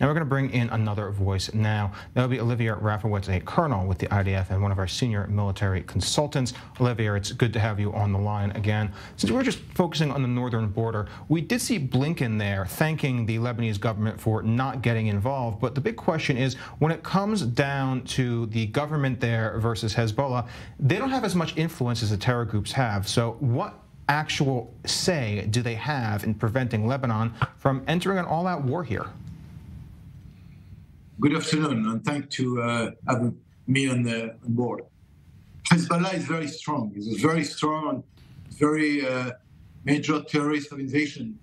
Now we're going to bring in another voice now. That'll be Olivier Rafowicz, a colonel with the IDF and one of our senior military consultants. Olivier, it's good to have you on the line again. Since we're just focusing on the northern border, we did see Blinken there thanking the Lebanese government for not getting involved. But the big question is when it comes down to the government there versus Hezbollah, they don't have as much influence as the terror groups have. So what actual say do they have in preventing Lebanon from entering an all-out war here? Good afternoon, and thank to uh, having me on the board. Hezbollah is very strong. It's a very strong, very uh, major terrorist organization,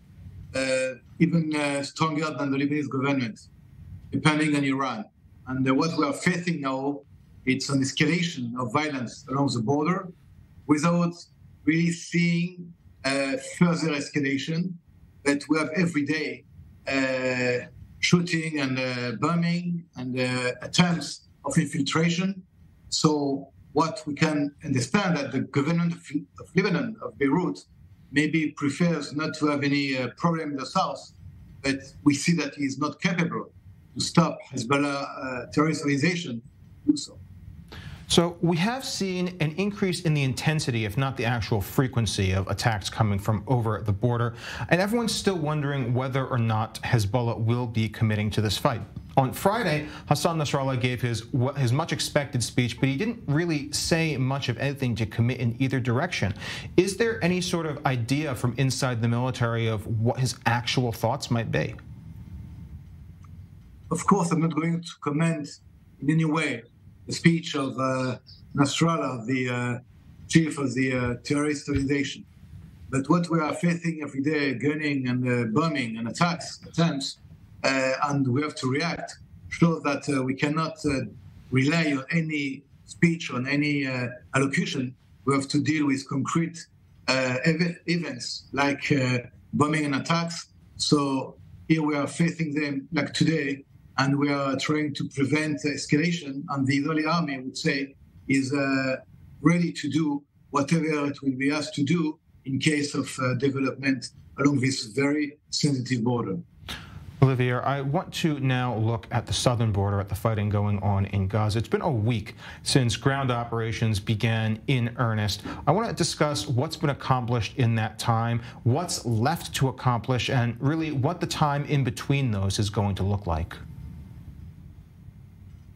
uh, even uh, stronger than the Lebanese government, depending on Iran. And uh, what we are facing now, it's an escalation of violence along the border, without really seeing uh, further escalation that we have every day uh, shooting and uh, bombing and uh, attempts of infiltration. So what we can understand that the government of, of Lebanon, of Beirut, maybe prefers not to have any uh, problem in the south, but we see that he is not capable to stop Hezbollah uh, terrorist organization do so. So we have seen an increase in the intensity, if not the actual frequency, of attacks coming from over the border. And everyone's still wondering whether or not Hezbollah will be committing to this fight. On Friday, Hassan Nasrallah gave his his much expected speech, but he didn't really say much of anything to commit in either direction. Is there any sort of idea from inside the military of what his actual thoughts might be? Of course, I'm not going to comment in any way the speech of uh, Nasrallah, the uh, chief of the uh, terrorist organization. But what we are facing every day, gunning and uh, bombing and attacks, attempts, uh, and we have to react, shows that uh, we cannot rely on any speech, on any allocution. We have to deal with concrete ev- events like bombing and attacks. So here we are facing them like today and we are trying to prevent escalation. And the Israeli army, I would say, is uh, ready to do whatever it will be asked to do in case of uh, development along this very sensitive border. Olivier, I want to now look at the southern border, at the fighting going on in Gaza. It's been a week since ground operations began in earnest. I want to discuss what's been accomplished in that time, what's left to accomplish, and really what the time in between those is going to look like.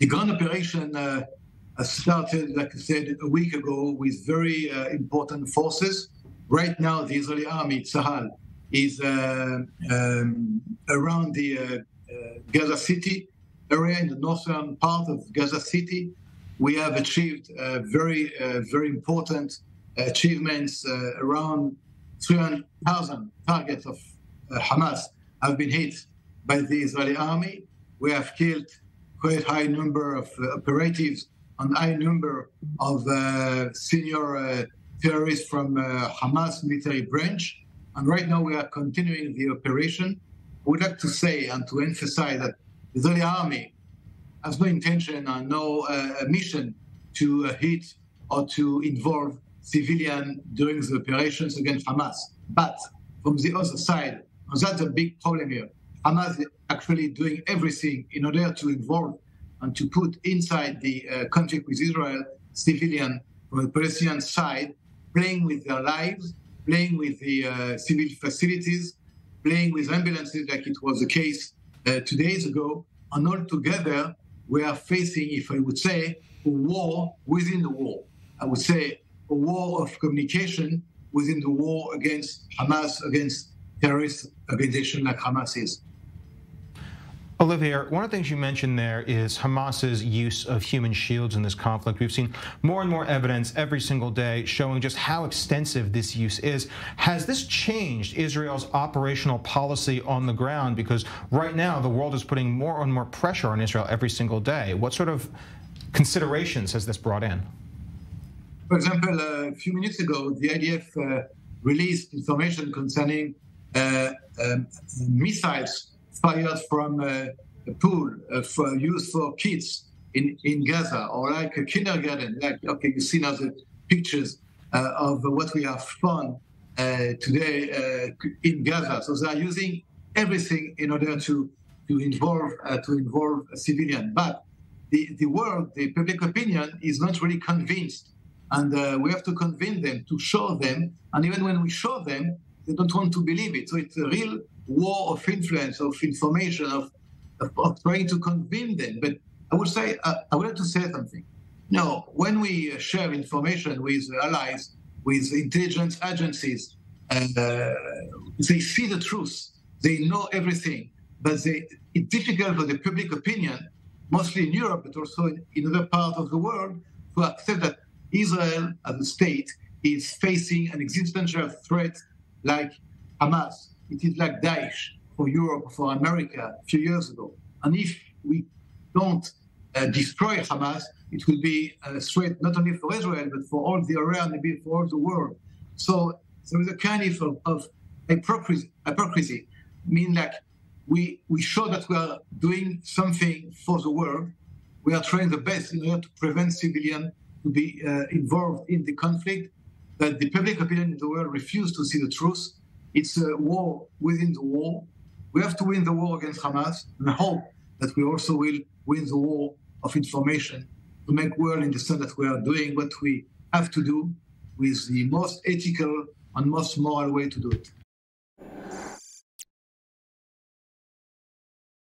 The ground operation uh, started, like I said, a week ago with very uh, important forces. Right now, the Israeli army, Tzahal, is uh, um, around the uh, uh, Gaza City area in the northern part of Gaza City. We have achieved very, very important achievements around 300,000 targets of Hamas have been hit by the Israeli army. We have killed quite high number of uh, operatives and high number of uh, senior uh, terrorists from Hamas military branch. And right now we are continuing the operation. Would like to say and to emphasize that the Israeli army has no intention and no mission to hit or to involve civilian during the operations against Hamas. But from the other side, that's a big problem here, Hamas is actually doing everything in order to involve and to put inside the uh, conflict with Israel civilian from the Palestinian side, playing with their lives, playing with the uh, civil facilities, playing with ambulances like it was the case uh, two days ago. And all together, we are facing, if I would say, a war within the war. I would say a war of communication within the war against Hamas, against terrorist organization like Hamas is. Olivier, one of the things you mentioned there is Hamas's use of human shields in this conflict. We've seen more and more evidence every single day showing just how extensive this use is. Has this changed Israel's operational policy on the ground? Because right now the world is putting more and more pressure on Israel every single day. What sort of considerations has this brought in? For example, a few minutes ago, the IDF uh, released information concerning uh, um, missiles fired from a pool uh, for use for kids in, in Gaza or like a kindergarten. Like, okay, you see now the pictures uh, of what we have found uh, today uh, in Gaza. So they are using everything in order to, to involve uh, to involve a civilian. But the, the world, the public opinion, is not really convinced, and uh, we have to convince them to show them. And even when we show them, they don't want to believe it. So it's a real war of influence, of information, of, of, of trying to convince them. But I would say, uh, I would like to say something. No, when we share information with allies, with intelligence agencies, and uh, they see the truth, they know everything, but they, it's difficult for the public opinion, mostly in Europe, but also in, in other parts of the world, to accept that Israel as a state is facing an existential threat like Hamas. It is like Daesh for Europe, for America a few years ago. And if we don't uh, destroy Hamas, it will be a threat not only for Israel, but for all the area, maybe for all the world. So there is a kind of, of hypocrisy, hypocrisy mean like we, we show that we are doing something for the world. We are trying the best in order to prevent civilians to be uh, involved in the conflict. That the public opinion in the world refuse to see the truth. It's a war within the war. We have to win the war against Hamas, and hope that we also will win the war of information to make world understand that we are doing what we have to do with the most ethical and most moral way to do it.